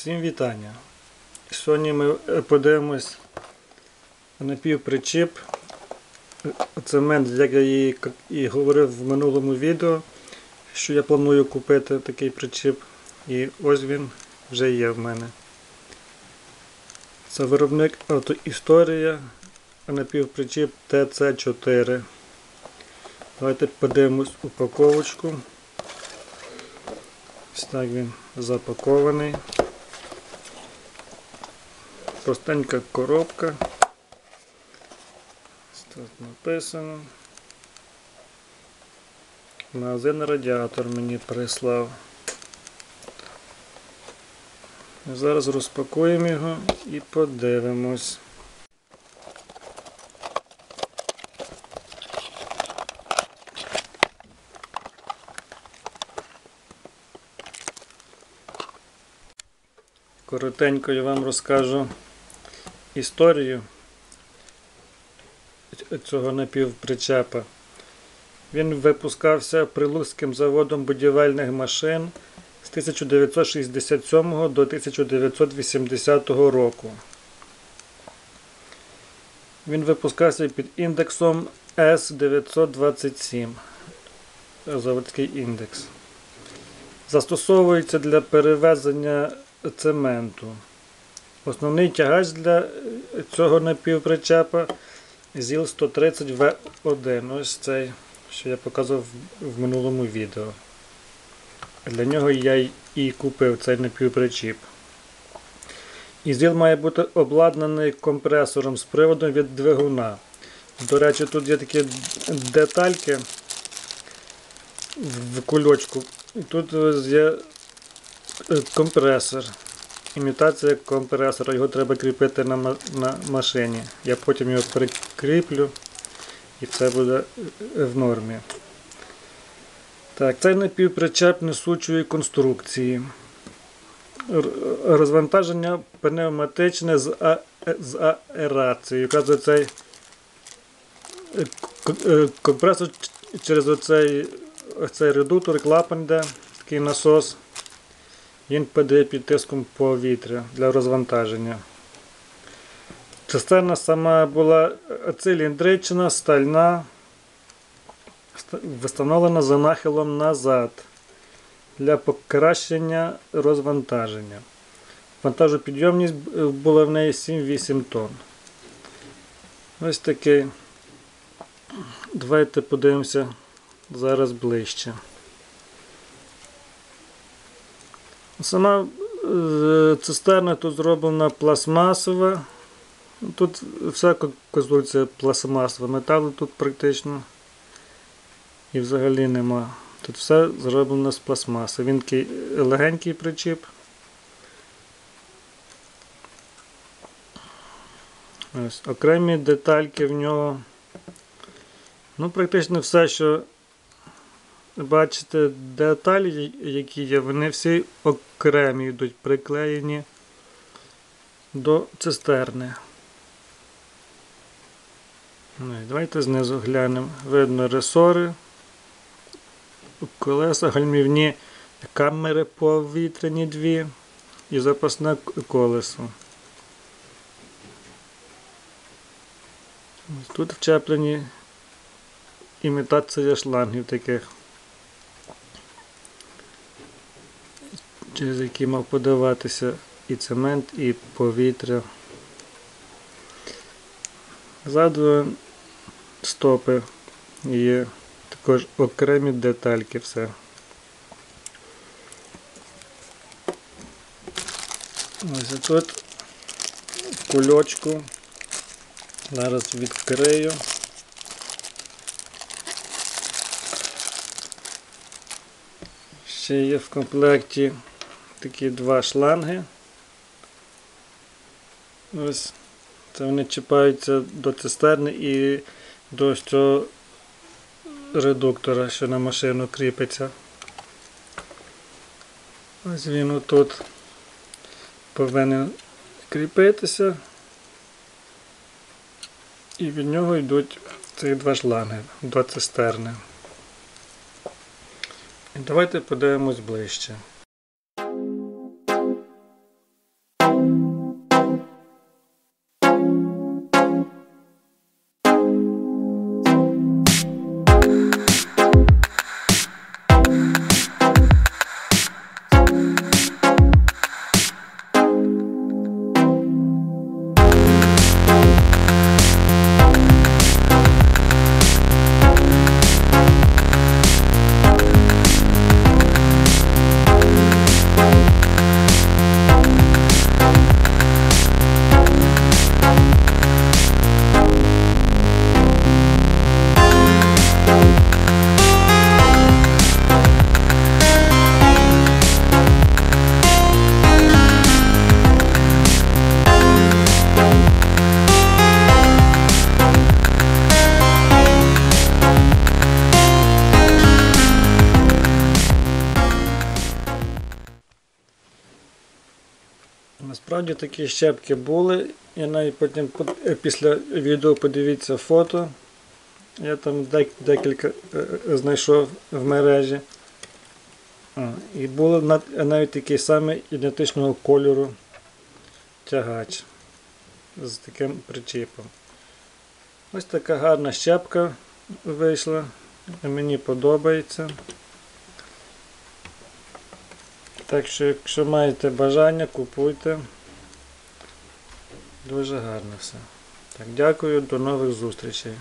Всім вітання. Сьогодні ми е, подивимось напівпричіп. Цемент, як я і, і говорив в минулому відео, що я планую купити такий причіп. І ось він вже є в мене. Це виробник автоісторія, напівпричіп ТЦ4. Давайте подивимось упаковочку. Ось так він запакований. Простенька коробка. Тут написано. Магазин радіатор мені прислав. Зараз розпакуємо його і подивимось. Коротенько я вам розкажу історію цього напівпричепа. Він випускався Прилуцьким заводом будівельних машин з 1967 до 1980 року. Він випускався під індексом S927. Заводський індекс. Застосовується для перевезення цементу. Основний тягач для цього напівпричепа ЗІЛ 130 В1. Ось цей, що я показував в минулому відео. Для нього я і купив цей напівпричіп. І ЗІЛ має бути обладнаний компресором з приводом від двигуна. До речі, тут є такі детальки в кульочку. Тут є компресор. Імітація компресора, його треба кріпити на на машині. Я потім його прикріплю і це буде в нормі. Так, Цей напівпричеп несучої конструкції. Розвантаження пневматичне з а, з аерацією. Якраз цей компресор через оцей, оцей редуктор, клапан, де такий насос. Він падає під тиском повітря для розвантаження. Цистерна сама була циліндрична, стальна, встановлена за нахилом назад для покращення розвантаження. Вантажопідйомність була в неї 7-8 тонн. Ось такий. Давайте подивимося зараз ближче. Сама цистерна тут зроблена пластмасова. Тут вся конструкція пластмасова, металу тут практично і взагалі нема. Тут все зроблено з пластмаси. Він легенький причіп. Ось, Окремі детальки в нього. Ну, практично все, що бачите, деталі, які є, вони всі окремі йдуть приклеєні до цистерни. Ну, давайте знизу глянемо. Видно ресори, колеса, гальмівні камери повітряні дві і запасне колесо. Тут вчеплені імітація шлангів таких. Через які мав подаватися і цемент, і повітря. Ззаду стопи є також окремі детальки все. Ось тут кульочку. Зараз відкрию. Ще є в комплекті такі два шланги. Ось це вони чіпаються до цистерни і до цього редуктора, що на машину кріпиться. Ось він отут повинен кріпитися. І від нього йдуть ці два шланги до цистерни. І давайте подивимось ближче. Насправді такі щепки були. Я навіть потім е, після відео подивіться фото. Я там дек- декілька е, е, знайшов в мережі. І було навіть такий самий ідентичного кольору тягач з таким причіпом. Ось така гарна щепка вийшла. Мені подобається. Так що, якщо маєте бажання, купуйте. Дуже гарно все. Так, дякую, до нових зустрічей.